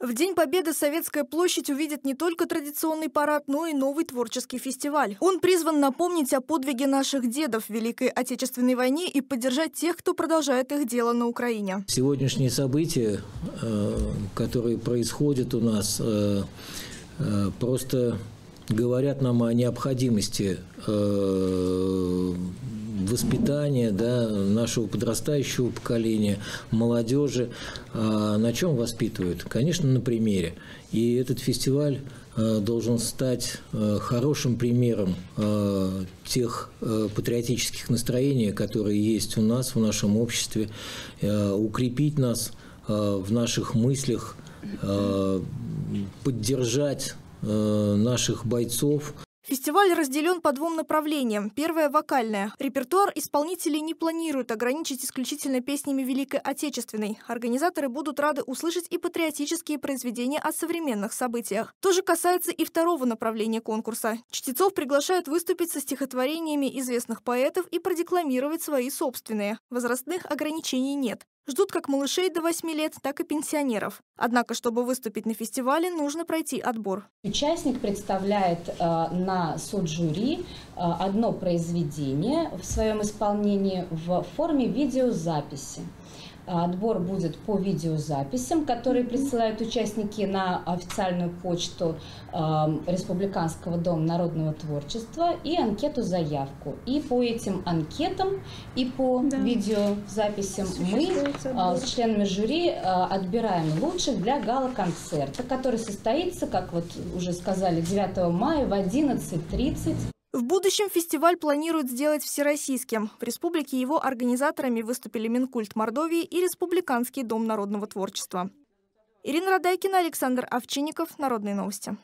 В День Победы Советская площадь увидит не только традиционный парад, но и новый творческий фестиваль. Он призван напомнить о подвиге наших дедов в Великой Отечественной войне и поддержать тех, кто продолжает их дело на Украине. Сегодняшние события, э, которые происходят у нас, э, э, просто говорят нам о необходимости воспитания да, нашего подрастающего поколения, молодежи. А на чем воспитывают? Конечно, на примере. И этот фестиваль э, должен стать э, хорошим примером э, тех патриотических настроений, которые есть у нас, в нашем обществе, укрепить нас в наших мыслях, поддержать наших бойцов. Фестиваль разделен по двум направлениям. Первое – вокальное. Репертуар исполнителей не планируют ограничить исключительно песнями Великой Отечественной. Организаторы будут рады услышать и патриотические произведения о современных событиях. То же касается и второго направления конкурса. Чтецов приглашают выступить со стихотворениями известных поэтов и продекламировать свои собственные. Возрастных ограничений нет. Ждут как малышей до 8 лет, так и пенсионеров. Однако, чтобы выступить на фестивале, нужно пройти отбор. Участник представляет э, на суд жюри э, одно произведение в своем исполнении в форме видеозаписи. Отбор будет по видеозаписям, которые присылают участники на официальную почту Республиканского дома народного творчества и анкету-заявку. И по этим анкетам и по да. видеозаписям мы э, с членами жюри э, отбираем лучших для гала-концерта, который состоится, как вот уже сказали, 9 мая в 11.30. В будущем фестиваль планируют сделать всероссийским. В республике его организаторами выступили Минкульт Мордовии и Республиканский дом народного творчества. Ирина Радайкина, Александр Овчинников. Народные новости.